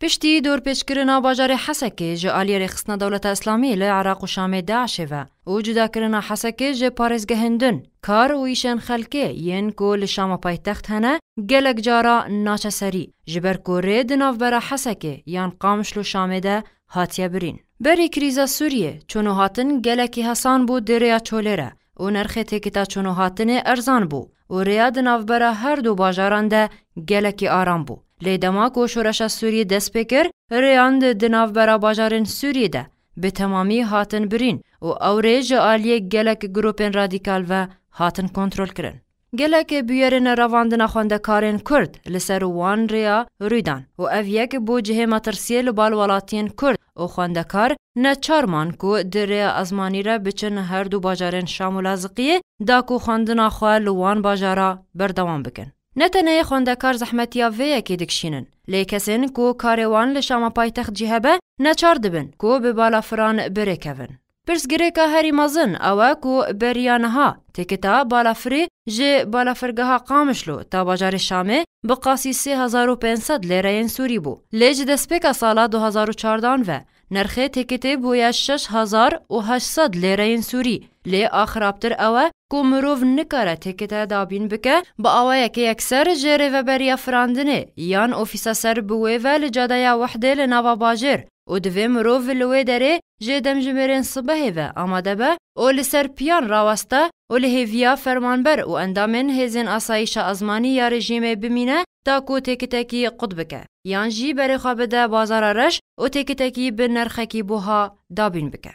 Piştî dorpêçkirina bajarê Hesekê ji aliyê rêxistina Dewleta Îslamî li Iraq û Şamê DAIŞê ve û cudakirina Hesekê ji parêzgehên din, kar û îşên xelkê yên ku li Şama paytext hene gelek cara naçe serî ji ber ku rê di navbera Hesekê yan Qamşl û Şamê de hatiye birîn. Berî krîza Sûriyê, çûnûhatin gelekî hesan bû dê rêya Çolê re û nerxê têkita çûnûhatinê erzan bû. û rêya di navbera her du bajaran de gelekî aram bû. Lê dema ku şoreşa Sûriyê dest pê kir, rêyan di di navbera bajarên Sûriyê de bi temamî hatin birîn û ew rê ji aliyê gelek grûpên radîkal ve hatin kontrolkirin. Gelek bûyerên revandina xwendekarên Kurd li ser wan rêya rû dan û ev yek bû cihê metirsiyê li bal welatiyên Kurd û xwendekar neçar man ku di rêya ezmanî re biçin her du bajarên Şam û Laziqiyê da ku xwendina xwe li wan bajara berdewam bikin. Ne tenê xwendekar zehmetiya vê yekê dikişînin, lê kesên ku karê wan li Şama paytext jî hebe neçar dibin ku bi balafiran birêkevin. Pirsgirêka herî mezin ew e ku beriya niha têkita balafirê ji balafirgeha Qamişlo ta bajarê Şamê bi qasî sê hezar û pênc sed lêreyên Sûrî bû. Lê ji destpêka sala du hezar û çardeh an ve nirxê têkitê bûye şeş hezar û heşt sed lêreyên Sûrî. Lê a xirabtir ew e ku mirov nikare têkite dabîn bike bi awayekî yekser ji rêveberiya firandinê yan ofîsa ser bi wê ve li cadeya Wehdê li nava bajêr û divê mirov li wê derê jê demjimêrên sibehê ve amade be û li ser piyan raweste û li hêviya fermanber û endamên hêzên asayîşa ezmanî ya rejîmê bimîne ta ku têkitekî qut bike yan jî berê xwe bide bazara reş û têkitekî bi nerxekî buha dabîn bike.